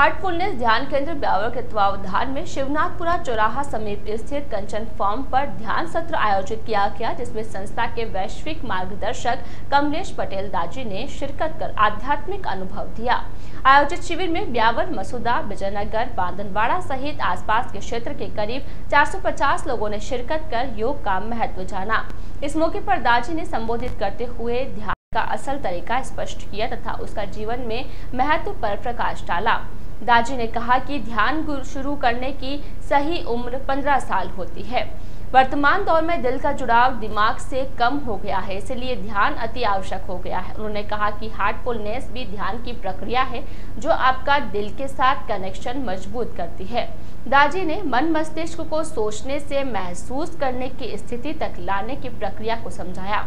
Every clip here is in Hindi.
हार्टफुलनेस ध्यान केंद्र ब्यावर के तत्वावधान में शिवनाथपुरा चौराहा समीप स्थित कंचन फॉर्म पर ध्यान सत्र आयोजित किया गया, जिसमें संस्था के वैश्विक मार्गदर्शक कमलेश पटेल दाजी ने शिरकत कर आध्यात्मिक अनुभव दिया। आयोजित शिविर में ब्यावर, मसूदा, विजयनगर बांधनवाड़ा सहित आसपास के क्षेत्र के करीब 450 लोगों ने शिरकत कर योग का महत्व जाना। इस मौके पर दाजी ने संबोधित करते हुए ध्यान का असल तरीका स्पष्ट किया तथा उसका जीवन में महत्व पर प्रकाश डाला। दाजी ने कहा कि ध्यान शुरू करने की सही उम्र 15 साल होती है। वर्तमान दौर में दिल का जुड़ाव दिमाग से कम हो गया है, इसलिए ध्यान अति आवश्यक हो गया है। उन्होंने कहा कि हार्टफुलनेस भी ध्यान की प्रक्रिया है, जो आपका दिल के साथ कनेक्शन मज़बूत करती है। दाजी ने मन मस्तिष्क को सोचने से महसूस करने की स्थिति तक लाने की प्रक्रिया को समझाया।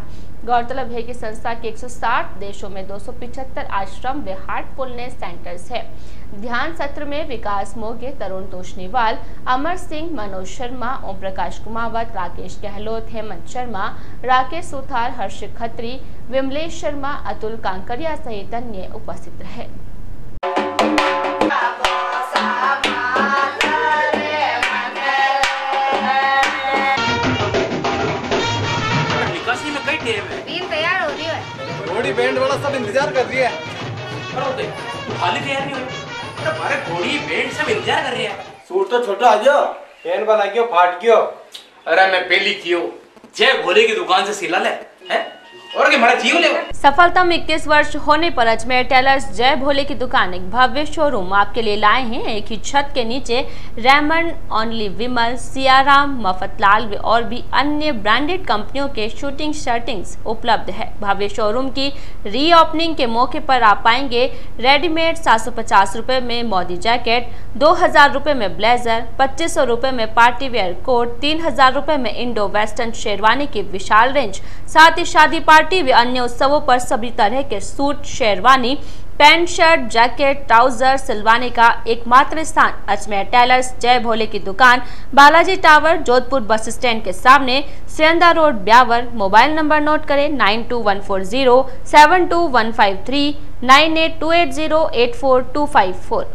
गौरतलब है कि संस्था के 160 देशों में दो आश्रम व हार्टफुलनेस सेंटर्स है। ध्यान सत्र में विकास मोगे, तरुण तोशनीवाल अमर सिंह, मनोज शर्मा ओम प्रकाश कुमावत, राकेश गहलोत, हेमंत शर्मा, राकेश सुथार हर्ष खत्री, विमलेश शर्मा, अतुल कांकरिया सहित अन्य उपस्थित रहे। घोड़ी बैंड वाला सब इंतज़ार कर रही है। खाली तैयार नहीं हुई अरे घोड़ी बैंड सब इंतज़ार कर रही है। सूट तो छोटा आ जाओ पेन बना गयो फाट गयो अरे मैं पहली कियो जय भोले की दुकान से सिला ले हैं? और के मारा जीव ले सफलता में इक्कीस वर्ष होने पर अजमेर टेलर्स जय भोले की दुकान, एक भव्य शोरूम आपके लिए लाए हैं। एक ही छत के नीचे रेमन ओनली विमल सियाराम मफतलाल और भी अन्य ब्रांडेड कंपनियों के शूटिंग शर्टिंग्स उपलब्ध है। भव्य शोरूम की रीओपनिंग के मौके पर आप पाएँगे रेडीमेड सात सौ में मोदी जैकेट दो हज़ार में ब्लेजर पच्चीस सौ में पार्टी वेयर कोट तीन हज़ार में इंडो वेस्टर्न शेरवानी की विशाल रेंज साथ ही शादी पार्टी पार्टी व अन्य उत्सवों पर सभी तरह के suit, sherwani, pant shirt, jacket, trouser, सिलवाने का एकमात्र स्थान अजमेर टेलर्स जय भोले की दुकान, बालाजी टावर, जोधपुर बस स्टैंड के सामने Senda road, Beawar, mobile number note करें, nine two one four zero, seven two one five three, nine eight two eight zero, eight four two five four.